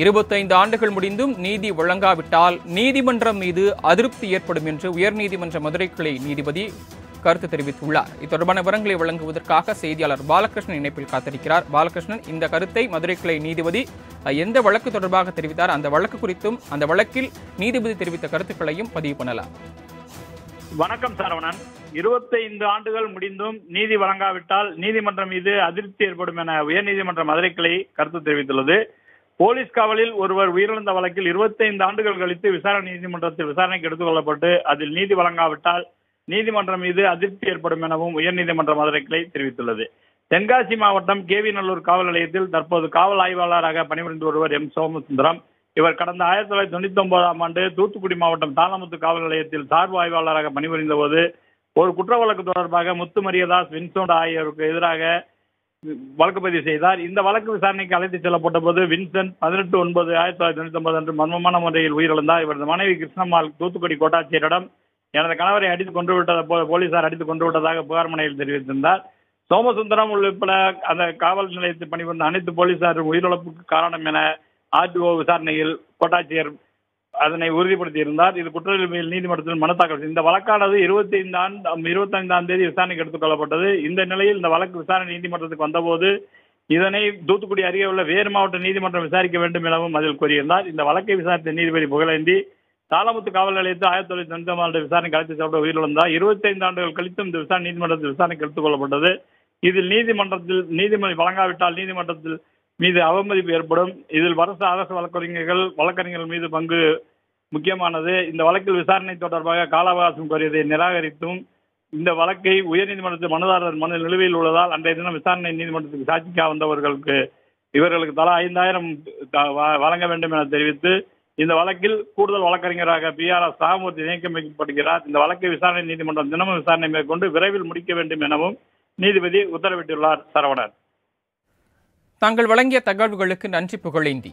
இருபத்தைந்து ஆண்டுகள் முடிந்தும் நீதி வழங்காவிட்டால் நீதிமன்றம் மீது அதிருப்தி ஏற்படும் என்று உயர்நீதிமன்ற மதுரை கிளை நீதிபதி கருத்து தெரிவித்துள்ளார். இது தொடர்பான விவரங்களை வழங்குவதற்காக செய்தியாளர் பாலகிருஷ்ணன் இணைப்பில் காத்திருக்கிறார். பாலகிருஷ்ணன் இந்த கருத்தை மதுரை கிளை நீதிபதி எந்த வழக்கு தொடர்பாக தெரிவித்தார்? அந்த வழக்கு குறித்தும் அந்த வழக்கில் நீதிபதி தெரிவித்த கருத்துக்களையும் பதிவு பண்ணலாம். வணக்கம் சரவணன். இருபத்தைந்து ஆண்டுகள் முடிந்தும் நீதி வழங்காவிட்டால் நீதிமன்றம் மீது அதிருப்தி ஏற்படும் என உயர்நீதிமன்ற மதுரை கிளை கருத்து தெரிவித்துள்ளது. போலீஸ் காவலில் ஒருவர் உயிரிழந்த வழக்கில் 25 ஆண்டுகள் கழித்து விசாரணை நீதிமன்றத்தில் விசாரணைக்கு எடுத்துக் கொள்ளப்பட்டு அதில் நீதி வழங்காவிட்டால் நீதிமன்றம் மீது அதிருப்தி ஏற்படும் எனவும் உயர்நீதிமன்ற மதுரை கிளை தெரிவித்துள்ளது. தென்காசி மாவட்டம் கேவிநல்லூர் காவல் நிலையத்தில் தற்போது காவல் ஆய்வாளராக பணிபுரிந்து வருவர் எம் சோமசுந்தரம். இவர் கடந்த ஆயிரத்தி தொள்ளாயிரத்தி தொண்ணூத்தி ஒன்பதாம் ஆண்டு தூத்துக்குடி மாவட்டம் தாளமுத்து காவல் நிலையத்தில் சார்பு ஆய்வாளராக பணிபுரிந்த போது ஒரு குற்ற வழக்கு தொடர்பாக முத்து மரியதாஸ் வின்சோண்ட் ஆகியோருக்கு எதிராக வழக்கு பதிவு செய்தார். இந்த வழக்கு விசாரணைக்கு அழைத்து செல்லப்பட்ட போது வின்சென்ட் பதினெட்டு ஒன்பது ஆயிரத்தி தொள்ளாயிரத்தி தொண்ணூத்தி ஒன்பது அன்று மர்மமான முறையில் உயிரிழந்தார். இவரது மனைவி கிருஷ்ணம்மாள் தூத்துக்குடி கோட்டாட்சியரிடம் எனது கணவரை அடித்து கொண்டு விட்டத போலீசார் அடித்து கொண்டு விட்டதாக புகார் மனையில் தெரிவித்திருந்தார். சோமசுந்தரம் உள்பட அந்த காவல் நிலையத்தில் பணிபுரிந்த அனைத்து போலீசாரும் உயிரிழப்புக்கு காரணம் என ஆர்டிஓ விசாரணையில் கோட்டாட்சியர் அதனை உறுதிப்படுத்தியிருந்தார். இது குற்றவியல் நீதிமன்றத்தில் மனு தாக்கல் இந்த வழக்கானது இருபத்தி ஐந்து ஆண்டு இருபத்தி ஐந்தாம் தேதி விசாரணைக்கு எடுத்துக் கொள்ளப்பட்டது. இந்த நிலையில் இந்த வழக்கு விசாரணை நீதிமன்றத்துக்கு வந்தபோது இதனை தூத்துக்குடி அருகே உள்ள வேறு மாவட்ட நீதிமன்றம் விசாரிக்க வேண்டும் எனவும் அதில் கூறியிருந்தார். இந்த வழக்கை விசாரித்த நீதிபதி புகழேந்தி தாளமுத்து காவல் நிலையத்தில் ஆயிரத்தி தொள்ளாயிரத்தி தொண்ணூத்தி ஆண்டு விசாரணை கழித்து செல்லப்பட்ட உயிரிழந்தார். இருபத்தி ஐந்து ஆண்டுகள் கழித்தும் இந்த விசாரணை நீதிமன்றத்தில் விசாரணைக்கு எடுத்துக் கொள்ளப்பட்டது. இதில் நீதிமன்றத்தில் நீதிமொழி வழங்காவிட்டால் நீதிமன்றத்தில் மீது அவமதிப்பு ஏற்படும். இதில் அரசு அரசு வழக்கறிஞர்கள் வழக்கறிஞர்கள் மீது பங்கு முக்கியமானது. இந்த வழக்கில் விசாரணை தொடர்பாக கால அவகாசம் கோரியதை நிராகரித்தும் இந்த வழக்கை உயர்நீதிமன்றத்தில் மனுதாரர் மனு நிலுவையில் உள்ளதால் அன்றைய தினம் விசாரணை நீதிமன்றத்துக்கு சாட்சிக்காக வந்தவர்களுக்கு இவர்களுக்கு தலா ஐந்தாயிரம் வழங்க வேண்டும் என தெரிவித்து இந்த வழக்கில் கூடுதல் வழக்கறிஞராக பி ஆர் எஸ் ராமமூர்த்தி நியமிக்கப்படுகிறார். இந்த வழக்கை விசாரணை நீதிமன்றம் தினமும் விசாரணை மேற்கொண்டு விரைவில் முடிக்க வேண்டும் எனவும் நீதிபதி உத்தரவிட்டுள்ளார். சரவணன். தாங்கள் வழங்கிய தகவல்களுக்கு நன்றி புகழேந்தி.